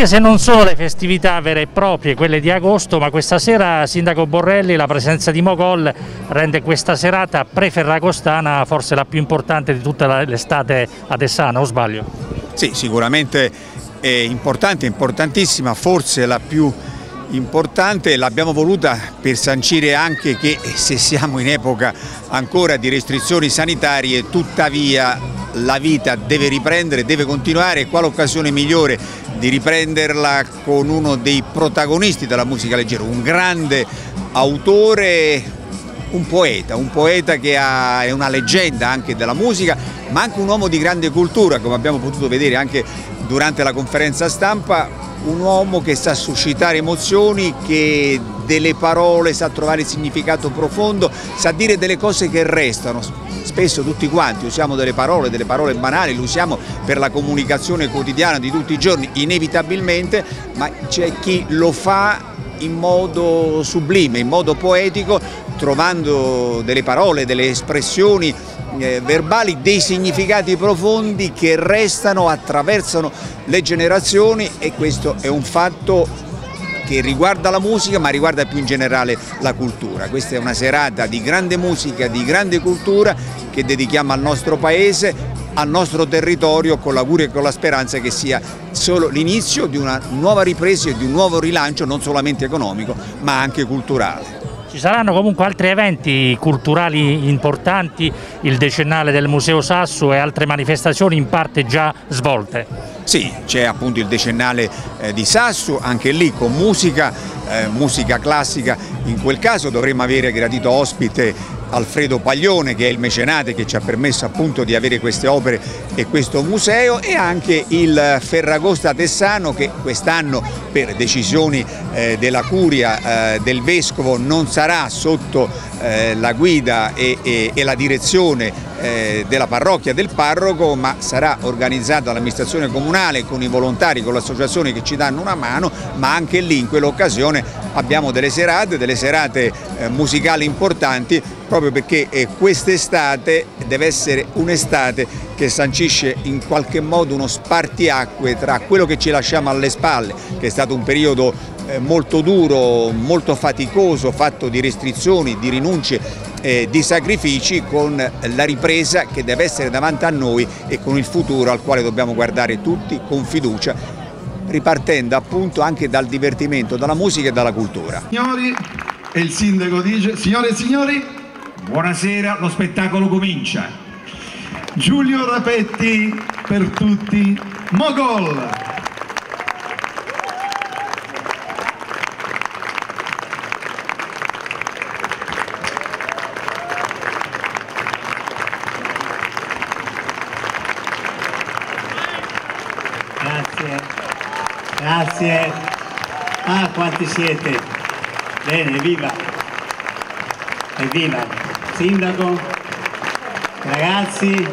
Anche se non sono le festività vere e proprie, quelle di agosto, ma questa sera, Sindaco Borrelli, la presenza di Mogol rende questa serata pre-ferragostana forse la più importante di tutta l'estate adessana, o sbaglio? Sì, sicuramente è importante, importantissima, forse la più importante, l'abbiamo voluta per sancire anche che se siamo in epoca ancora di restrizioni sanitarie, tuttavia la vita deve riprendere, deve continuare. E quale occasione migliore di riprenderla con uno dei protagonisti della musica leggera, un grande autore, un poeta, un poeta che ha, è una leggenda anche della musica, ma anche un uomo di grande cultura, come abbiamo potuto vedere anche durante la conferenza stampa, un uomo che sa suscitare emozioni, che delle parole sa trovare significato profondo, sa dire delle cose che restano. Spesso tutti quanti usiamo delle parole, delle parole banali, le usiamo per la comunicazione quotidiana di tutti i giorni, inevitabilmente, ma c'è chi lo fa in modo sublime, in modo poetico, trovando delle parole, delle espressioni eh, verbali, dei significati profondi che restano, attraversano le generazioni e questo è un fatto che riguarda la musica ma riguarda più in generale la cultura. Questa è una serata di grande musica, di grande cultura che dedichiamo al nostro paese, al nostro territorio con l'augurio e con la speranza che sia solo l'inizio di una nuova ripresa e di un nuovo rilancio non solamente economico ma anche culturale. Ci saranno comunque altri eventi culturali importanti, il decennale del Museo Sasso e altre manifestazioni in parte già svolte? Sì, c'è appunto il decennale eh, di Sasso, anche lì con musica, eh, musica classica, in quel caso dovremmo avere gradito ospite Alfredo Paglione che è il mecenate che ci ha permesso appunto di avere queste opere e questo museo e anche il Ferragosta Tessano che quest'anno per decisioni eh, della curia eh, del Vescovo non sarà sotto eh, la guida e, e, e la direzione eh, della parrocchia del parroco ma sarà organizzata dall'amministrazione comunale con i volontari, con le associazioni che ci danno una mano ma anche lì in quell'occasione abbiamo delle serate, delle serate eh, musicali importanti proprio perché eh, quest'estate deve essere un'estate che sancisce in qualche modo uno spartiacque tra quello che ci lasciamo alle spalle, che è stato un periodo molto duro, molto faticoso, fatto di restrizioni, di rinunce, eh, di sacrifici, con la ripresa che deve essere davanti a noi e con il futuro al quale dobbiamo guardare tutti con fiducia, ripartendo appunto anche dal divertimento, dalla musica e dalla cultura. Signori, e il sindaco dice, signore e signori, buonasera, lo spettacolo comincia. Giulio Rapetti per tutti, Mogol. Grazie. Ah, quanti siete. Bene, evviva. Evviva. Sindaco, ragazzi,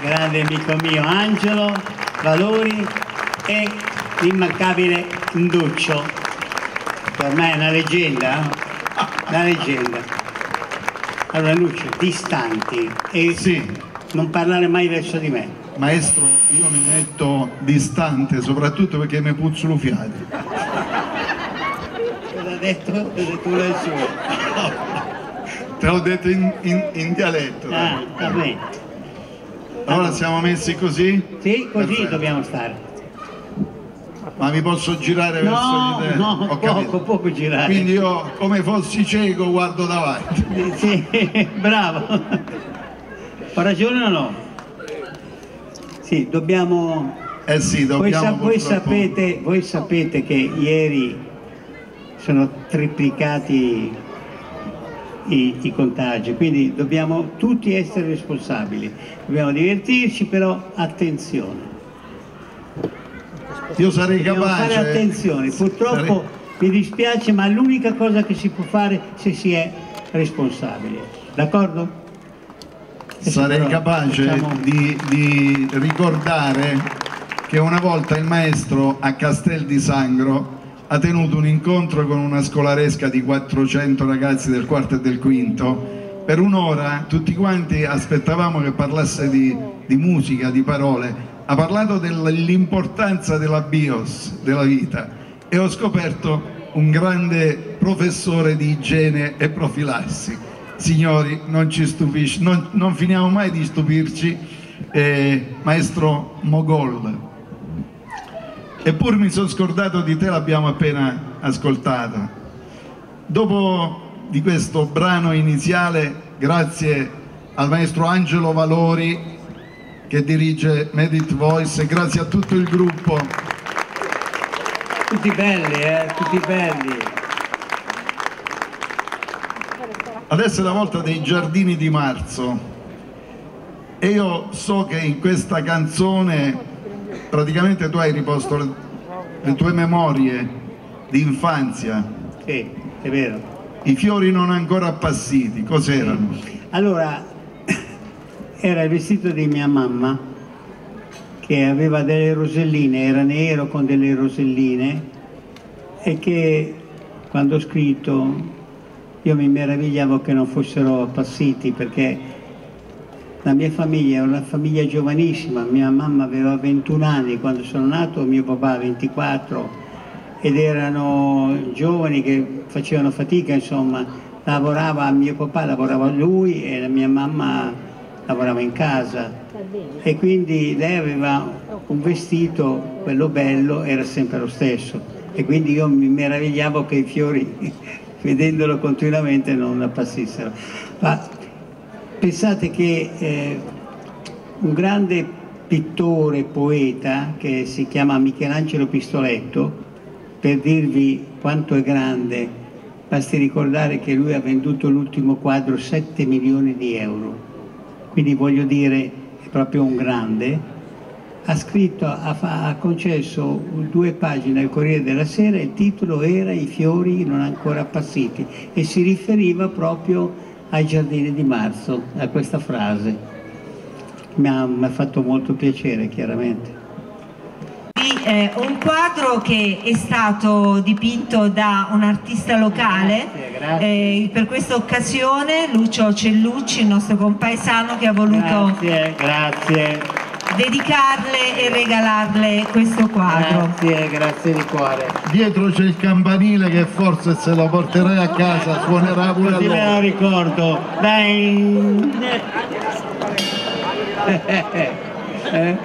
grande amico mio Angelo, Valori e l'immancabile Induccio. Per me è una leggenda, eh? una leggenda. Allora Lucio, distanti e sì. non parlare mai verso di me. Maestro, io mi metto distante, soprattutto perché mi puzzolo fiati. Cosa ha detto? Cosa detto il suo? Te l'ho detto in, in, in dialetto. Ah, va bene. Allora siamo messi così? Sì, così Perfetto. dobbiamo stare. Ma mi posso girare no, verso di te? No, Ho poco, poco girare. Quindi io come fossi cieco guardo davanti. Sì, bravo. Ho ragione o no? Sì, dobbiamo... Eh sì, dobbiamo voi, sa voi, sapete, voi sapete che ieri sono triplicati i, i, contagi, quindi dobbiamo tutti essere responsabili. Dobbiamo divertirci, però attenzione. Io sarei dobbiamo capace... fare attenzione, purtroppo sarei... mi dispiace, ma l'unica cosa che si può fare se si è responsabili. D'accordo? Sarei capace diciamo... di, di, ricordare che una volta il maestro a Castel di Sangro ha tenuto un incontro con una scolaresca di 400 ragazzi del quarto e del quinto per un'ora tutti quanti aspettavamo che parlasse di, di musica, di parole ha parlato dell'importanza della bios, della vita e ho scoperto un grande professore di igiene e profilassi. Signori, non ci stupisce, non, non finiamo mai di stupirci, eh, maestro Mogol. Eppure mi sono scordato di te, l'abbiamo appena ascoltata. Dopo di questo brano iniziale, grazie al maestro Angelo Valori che dirige Medit Voice e grazie a tutto il gruppo tutti belli, eh? Tutti belli. Adesso è la volta dei giardini di marzo e io so che in questa canzone praticamente tu hai riposto le, le tue memorie di infanzia. Sì, è vero. I fiori non ancora appassiti, cos'erano? Allora, era il vestito di mia mamma che aveva delle roselline, era nero con delle roselline e che quando ho scritto io mi meravigliavo che non fossero appassiti perché la mia famiglia è una famiglia giovanissima, mia mamma aveva 21 anni quando sono nato, mio papà 24 ed erano giovani che facevano fatica, insomma, lavorava, mio papà lavorava lui e la mia mamma lavorava in casa. E quindi lei aveva un vestito, quello bello, era sempre lo stesso. E quindi io mi meravigliavo che i fiori, vedendolo continuamente, non appassissero. Ma pensate che eh, un grande pittore, poeta, che si chiama Michelangelo Pistoletto, per dirvi quanto è grande, basti ricordare che lui ha venduto l'ultimo quadro 7 milioni di euro quindi voglio dire è proprio un grande, ha scritto, ha, ha concesso due pagine al Corriere della Sera, il titolo era I fiori non ancora appassiti e si riferiva proprio ai giardini di marzo, a questa frase. Mi ha, mi ha fatto molto piacere chiaramente eh, un quadro che è stato dipinto da un artista locale grazie, grazie. Eh, per questa occasione Lucio Cellucci, il nostro compaesano che ha voluto grazie, dedicarle e regalarle questo quadro. Grazie, grazie di cuore. Dietro c'è il campanile che forse se lo porterai a casa suonerà pure Così me lo ricordo. Dai. eh?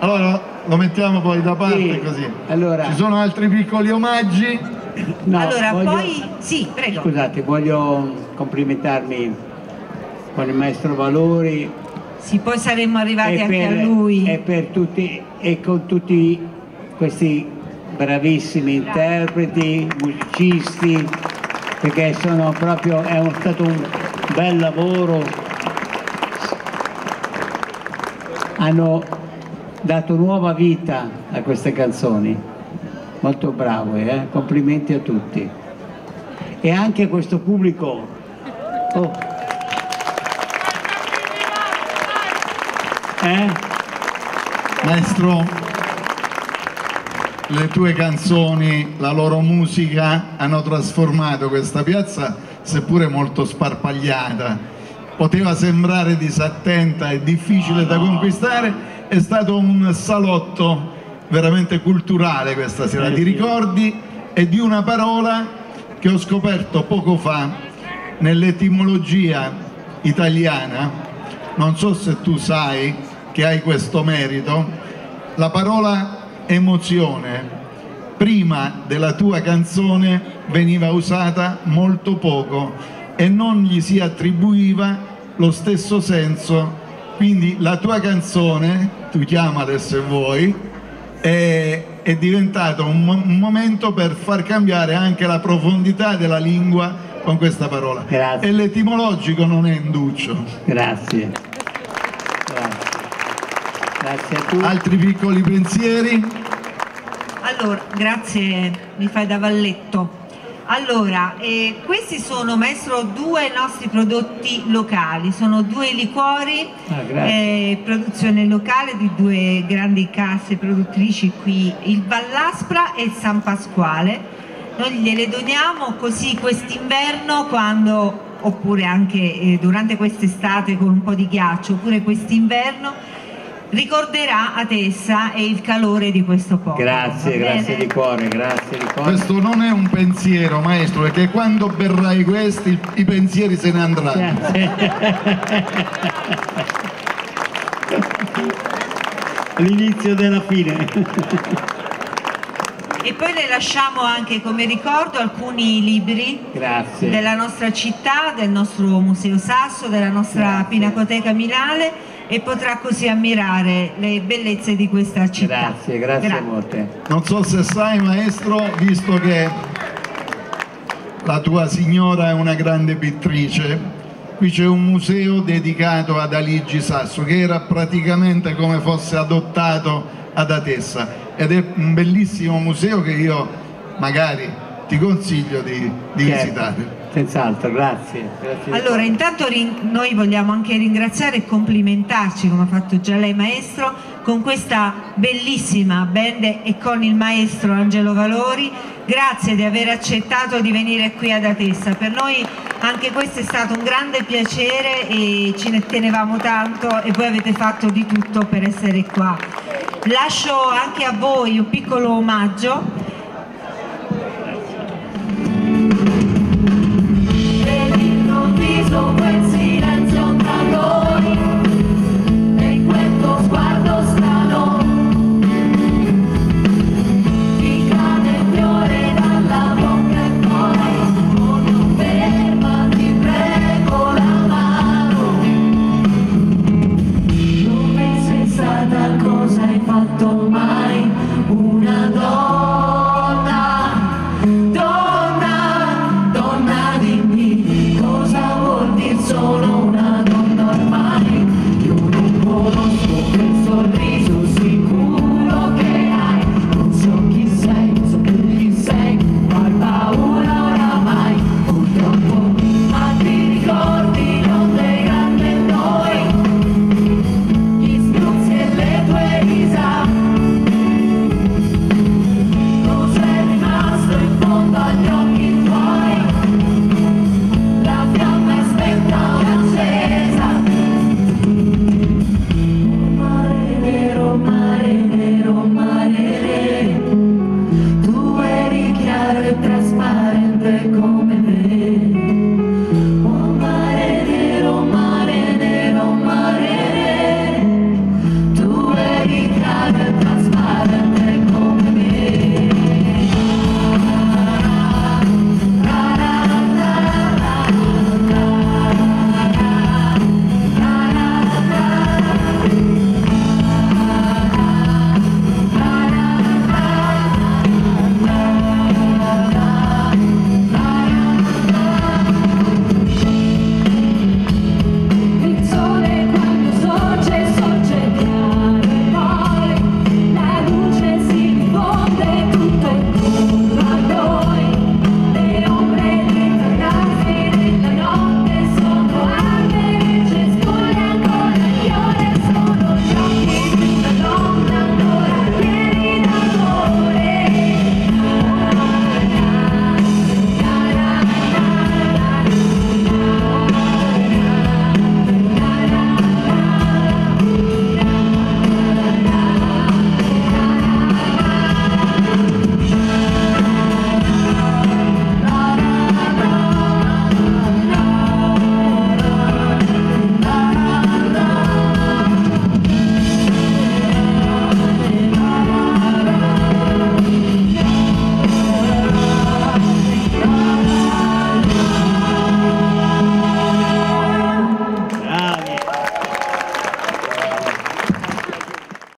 Allora lo mettiamo poi da parte Sì, così. allora- Ci sono altri piccoli omaggi? No, allora, voglio- poi sì, prego. Scusate, voglio complimentarmi con il maestro Valori Sì, poi saremmo arrivati e anche per, a lui. e per tutti e con tutti questi bravissimi interpreti, musicisti, perché sono proprio, è stato un bel lavoro. Hanno dato nuova vita a queste canzoni. Molto bravo, eh? complimenti a tutti. E anche a questo pubblico. Oh. Eh? Maestro, le tue canzoni, la loro musica hanno trasformato questa piazza, seppure molto sparpagliata. Poteva sembrare disattenta e difficile da conquistare, è stato un salotto veramente culturale questa sera, di ricordi e di una parola che ho scoperto poco fa nell'etimologia italiana, non so se tu sai che hai questo merito, la parola emozione prima della tua canzone veniva usata molto poco e non gli si attribuiva lo stesso senso, quindi la tua canzone, tu chiamala se vuoi, è, è diventato un, un momento per far cambiare anche la profondità della lingua con questa parola. Grazie. E l'etimologico non è induccio. Grazie. Grazie a tutti. Altri piccoli pensieri? Allora, grazie, mi fai da valletto. Allora, eh, questi sono, maestro, due nostri prodotti locali, sono due liquori, Ah, eh, produzione locale di due grandi case produttrici qui, il Vallaspra e il San Pasquale. Noi gliele doniamo così quest'inverno quando, oppure anche eh, durante quest'estate con un po' di ghiaccio, oppure quest'inverno ricorderà Atessa e il calore di questo popolo. Grazie, grazie di cuore, grazie di cuore. Questo non è un pensiero, maestro, perché quando berrai questi i pensieri se ne andranno. L'inizio della fine. E poi le lasciamo anche come ricordo alcuni libri Grazie. della nostra città, del nostro Museo Sasso, della nostra Pinacoteca Milale e potrà così ammirare le bellezze di questa città. Grazie, grazie molte. Non so se sai, maestro, visto che la tua signora è una grande pittrice, qui c'è un museo dedicato ad Aligi Sasso, che era praticamente come fosse adottato ad Atessa ed è un bellissimo museo che io magari ti consiglio di, di Certo, visitare. Senz'altro, grazie. grazie Allora, intanto noi vogliamo anche ringraziare e complimentarci, come ha fatto già lei maestro, con questa bellissima band e con il maestro Angelo Valori. Grazie di aver accettato di venire qui ad Atessa. Per noi anche questo è stato un grande piacere e ci ne tenevamo tanto e voi avete fatto di tutto per essere qua. Lascio anche a voi un piccolo omaggio